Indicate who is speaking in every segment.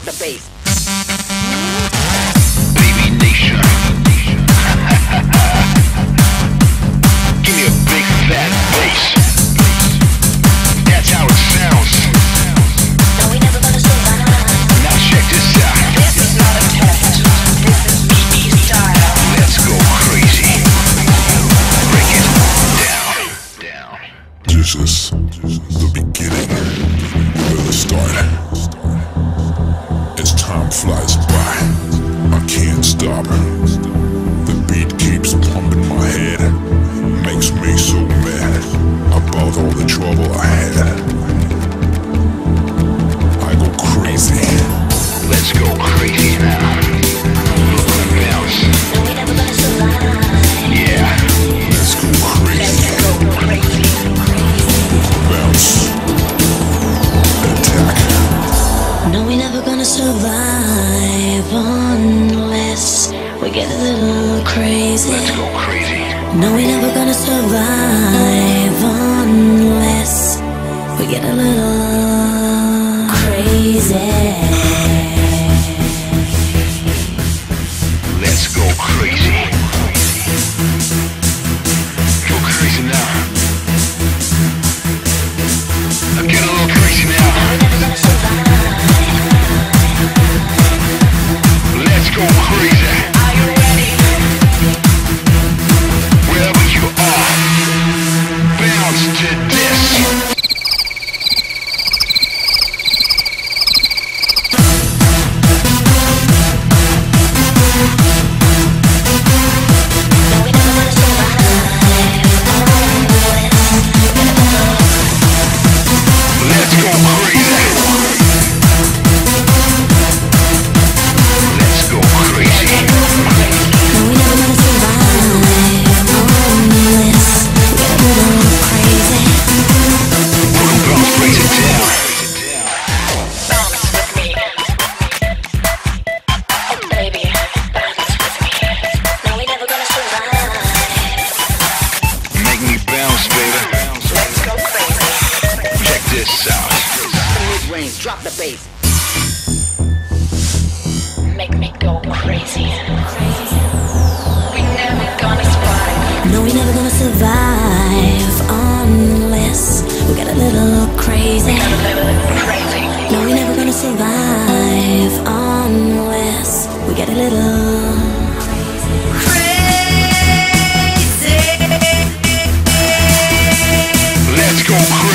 Speaker 1: bass.
Speaker 2: Baby Nation. Give me a big fat bass. That's how it sounds.
Speaker 3: No, we never gonna survive.
Speaker 2: Now check this out.
Speaker 1: This is not a test. This is BB style.
Speaker 2: Let's go crazy. Break it down. Down.
Speaker 4: This is
Speaker 3: survive unless we get a little crazy.
Speaker 2: Let's go crazy.
Speaker 3: No, we're never gonna survive unless we get a little crazy.
Speaker 1: Drop the bass. Make me go crazy. We never gonna survive.
Speaker 3: No, we never gonna survive unless we get a little crazy.
Speaker 1: Got a little crazy.
Speaker 3: No, we never gonna survive unless we get a little.
Speaker 2: Crazy. Let's go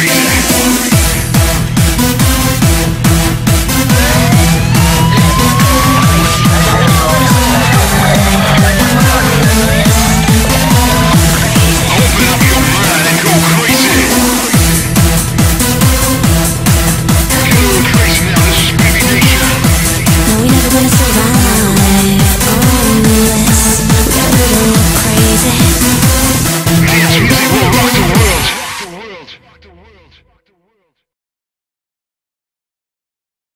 Speaker 3: We're